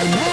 Amen.